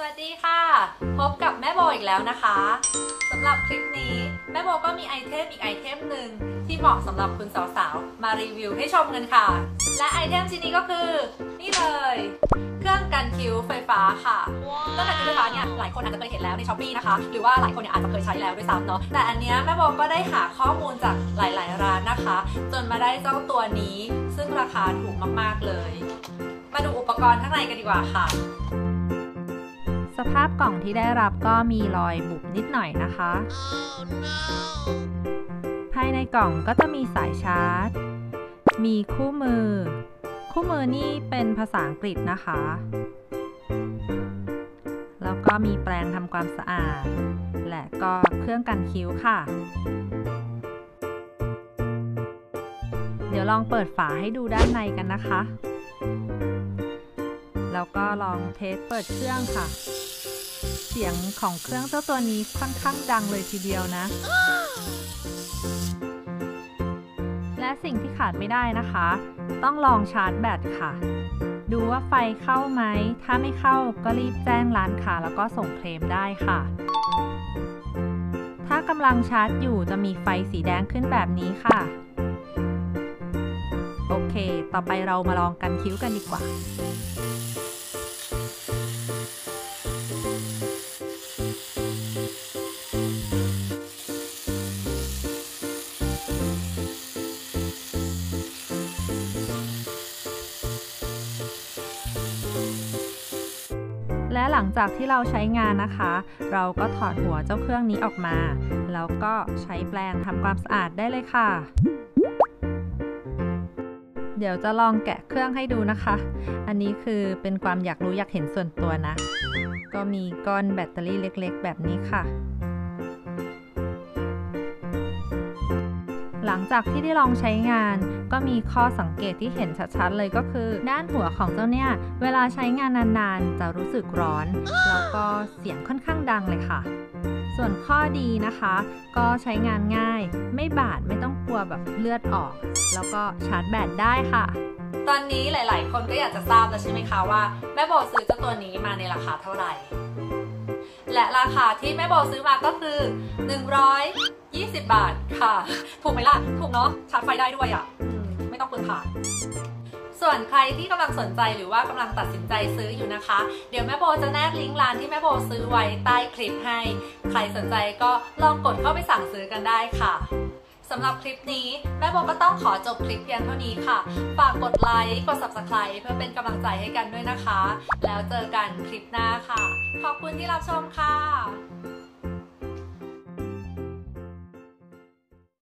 สวัสดีค่ะ พบกับแม่โบอีกแล้วนะคะสำหรับคลิปนี้แม่โบก็มีไอเทมอีกไอเทมหนึ่งที่เหมาะสำหรับคุณสาวๆ มารีวิวให้ชมกันค่ะ และไอเทมชิ้นนี้ก็คือ นี่เลย เครื่องกันคิ้วไฟฟ้าค่ะเครื่องกันคิ้วไฟฟ้าเนี่ยหลายคนอาจจะเคยเห็นแล้วใน Shopee นะคะ หรือว่าหลายคนเนี่ยอาจจะเคยใช้แล้วด้วยซ้ำเนาะแต่อันเนี้ยแม่โบก็ได้หาข้อมูลจากหลายๆ ร้านนะคะ จนมาได้เจ้าตัวนี้ ซึ่งราคาถูกมากๆเลย มาดูอุปกรณ์ข้างในกันดีกว่าค่ะ สภาพกล่องที่ได้รับก็มีรอยบุบนิดหน่อยนะคะภายในกล่องก็จะมีสายชาร์จ มีคู่มือ คู่มือนี่เป็นภาษาอังกฤษนะคะ แล้วก็มีแปรงทำความสะอาด และก็เครื่องกันคิ้วค่ะ เดี๋ยวลองเปิดฝาให้ดูด้านในกันนะคะแล้วก็ลองเทสเปิดเครื่องค่ะ สียงของเครื่องเจ้าตัวนี้ค่อนข้างดังเลยทีเดียวนะ และสิ่งที่ขาดไม่ได้นะคะ ต้องลองชาร์จแบตค่ะ ดูว่าไฟเข้าไหม ถ้าไม่เข้าก็รีบแจ้งร้านค้าแล้วก็ส่งเคลมได้ค่ะ ถ้ากำลังชาร์จอยู่จะมีไฟสีแดงขึ้นแบบนี้ค่ะ โอเค ต่อไปเรามาลองกันคิ้วกันดีกว่า และหลังจากที่เราใช้งานนะคะ เราก็ถอดหัวเจ้าเครื่องนี้ออกมา แล้วก็ใช้แปรงทำความสะอาดได้เลยค่ะ เดี๋ยวจะลองแกะเครื่องให้ดูนะคะ อันนี้คือเป็นความอยากรู้อยากเห็นส่วนตัวนะ ก็มีก้อนแบตเตอรี่เล็ก ๆ แบบนี้ค่ะ หลังจากที่ได้ลองใช้งาน ก็มีข้อสังเกตที่เห็นชัดๆ เลยก็คือ ด้านหัวของเจ้าเนี่ย เวลาใช้งานนานๆ จะรู้สึกร้อน แล้วก็เสียงค่อนข้างดังเลยค่ะ ส่วนข้อดีนะคะ ก็ใช้งานง่าย ไม่บาดไม่ต้องกลัวแบบเลือดออก แล้วก็ชาร์จแบตได้ค่ะตอนนี้หลาย ๆ คนก็อยากจะทราบแล้วใช่ไหมคะว่าแม่โบซื้อเจ้าตัวนี้มาในราคาเท่าไหร่ และราคาที่แม่โบซื้อมาก็คือ 20 บาทค่ะ ถูกไหมล่ะ ถูกเนาะชาร์จไฟได้ด้วยอะ่ะไม่ต้องเปลืองถ่านส่วนใครที่กำลังสนใจหรือว่ากำลังตัดสินใจซื้ออยู่นะคะ เดี๋ยวแม่โบจะแนบลิงก์ร้านที่แม่โบซื้อไว้ใต้คลิปให้ ใครสนใจก็ลองกดเข้าไปสั่งซื้อกันได้ค่ะสำหรับคลิปนี้ แม่โบก็ต้องขอจบคลิปเพียงเท่านี้ค่ะ ฝากกดไลค์ กด subscribe เพื่อเป็นกำลังใจให้กันด้วยนะคะ แล้วเจอกันคลิปหน้าค่ะ ขอบคุณที่รับชมค่ะ